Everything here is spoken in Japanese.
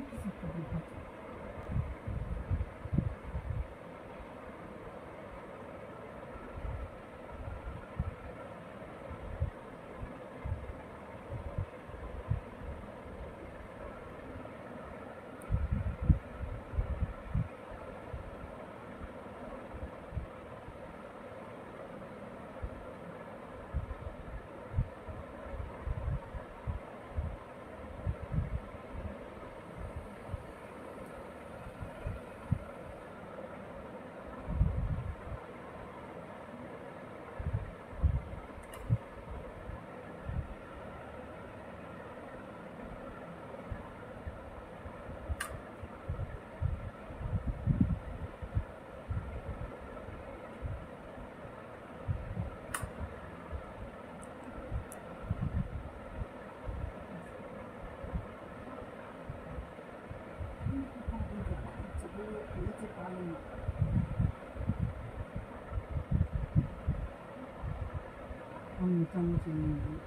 的作文バトル 일단 좀